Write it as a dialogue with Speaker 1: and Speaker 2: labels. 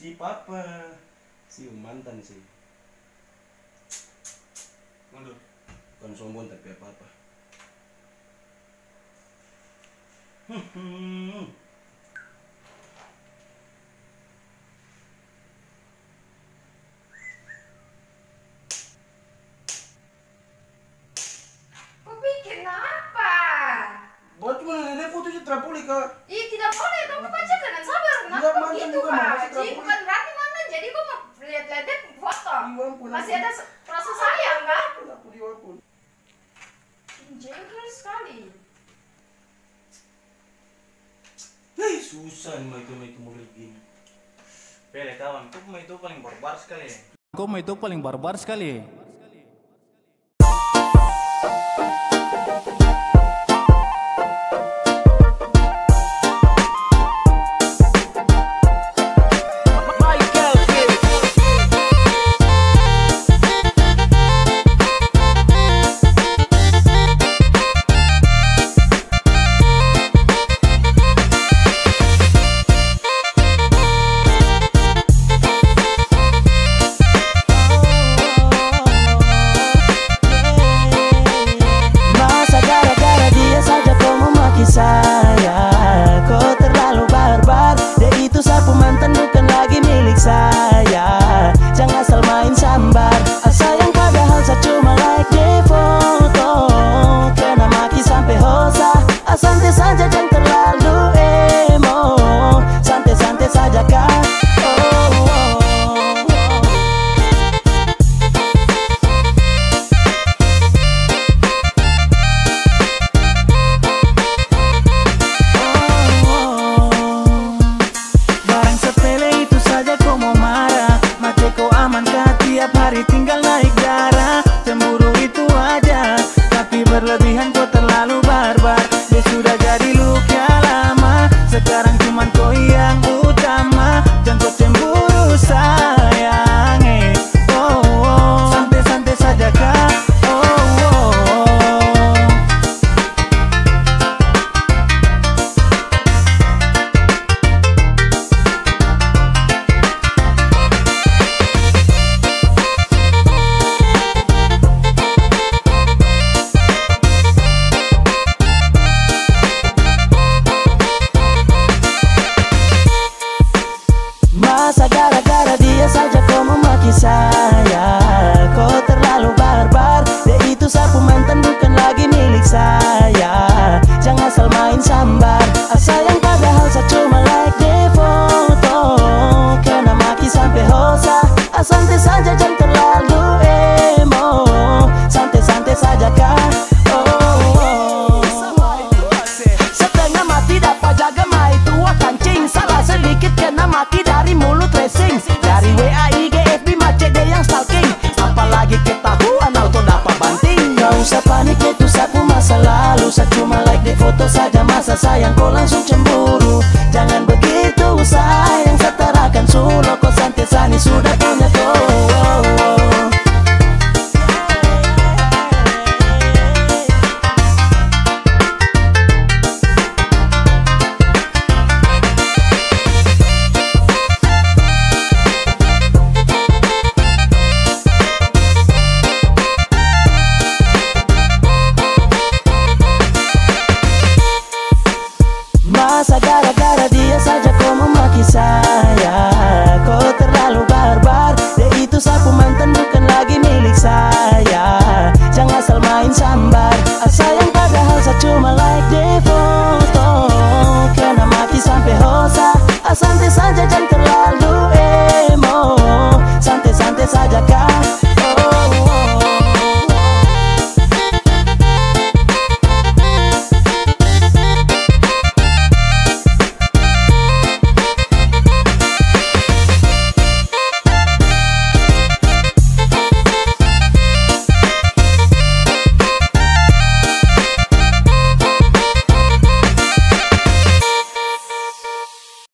Speaker 1: si papa si mantan sih
Speaker 2: mundur
Speaker 1: bukan sombong tapi apa apa hmm.
Speaker 3: Papi kenapa?
Speaker 1: Buat cuma ada foto itu tidak kak.
Speaker 3: Iya tidak boleh, kamu baca
Speaker 1: bukan mantan
Speaker 3: gitu,
Speaker 1: juga
Speaker 3: Pak Haji bukan. Berarti mantan. Jadi gue mau lihat-lihat foto. Masih ada rasa sayang kan? Jengkel sekali.
Speaker 1: Hei, susah nih, itu itu mobil gini.
Speaker 2: Pele kawan, kau itu paling barbar sekali
Speaker 4: ya. Kau itu paling barbar sekali.
Speaker 5: Mari tinggal naik saya. Jangan asal main sambar Asal yang Atau saja masa sayang kau langsung cemburu. Cuma like di foto Kena mati sampai hosa. Ah, Asante saja jangan terlalu emo. Santai